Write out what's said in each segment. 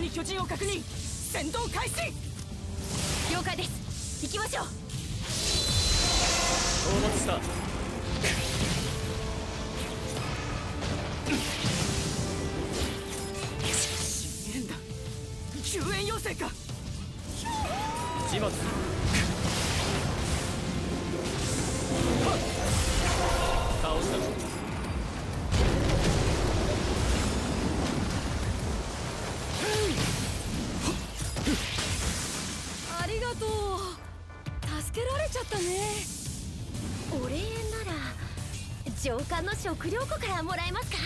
方に巨人を確認。戦闘開始。了解です。行きましょう。た。死んでるんだ。救援要請か。始末。倒したありがとう。助けられちゃったね。お礼なら上官の食料庫からもらえますか？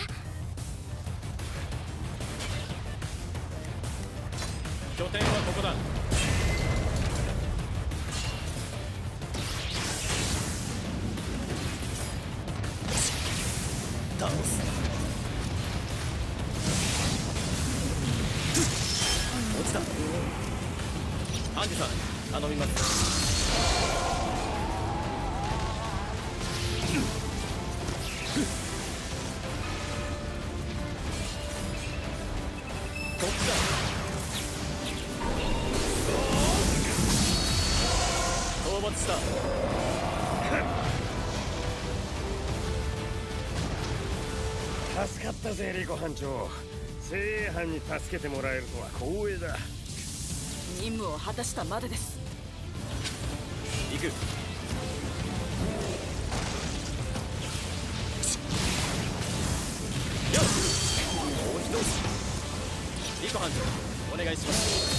拠点はここだハンジさん頼みますこっちだ討伐した助かったぜリコ班長。精鋭班に助けてもらえるとは光栄だ。任務を果たしたまでです行くよしもう一押しリコ班長お願いします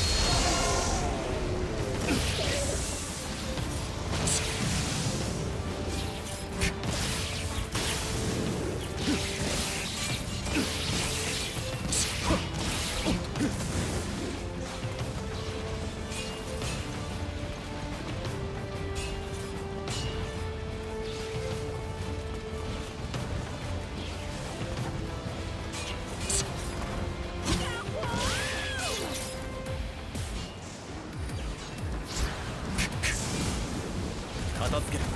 片付ける。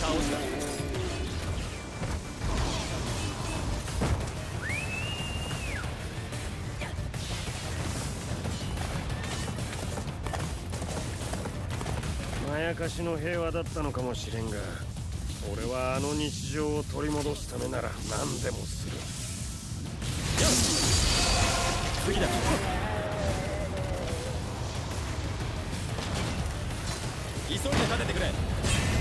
倒した。まやかしの平和だったのかもしれんが俺はあの日常を取り戻すためなら何でもする。次だ。急いで立ててくれ。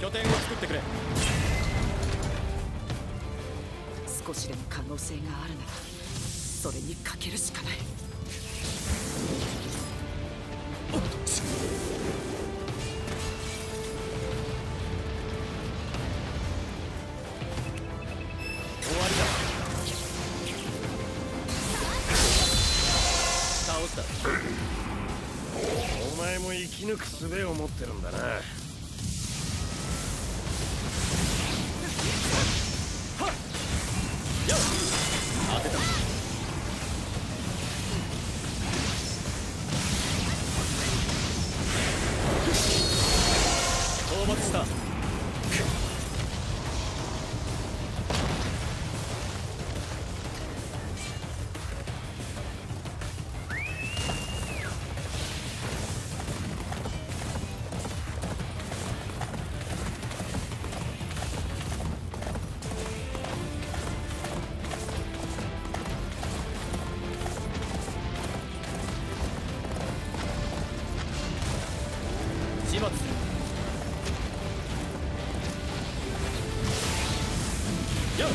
拠点を作ってくれ。少しでも可能性があるならそれにかけるしかない。終わりだ。倒した。お前も生き抜く術を持ってるんだな当てたよっ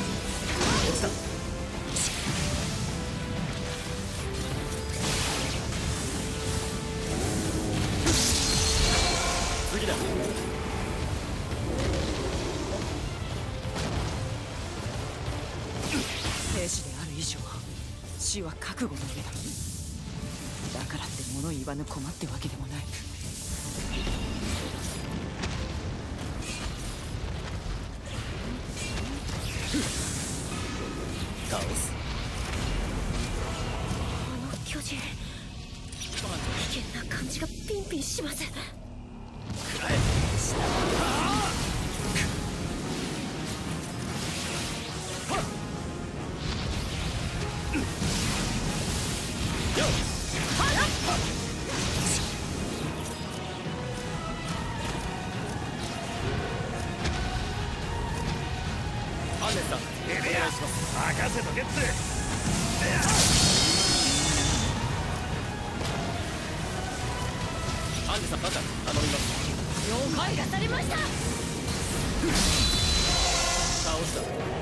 次だ。兵士である以上死は覚悟の上だ。だ。からって物言わぬ困ってわけでもない倒す。あの巨人。危険な感じがピンピンします。食らえ任せとけってアンネさんバカ頼みます了解がされました倒した。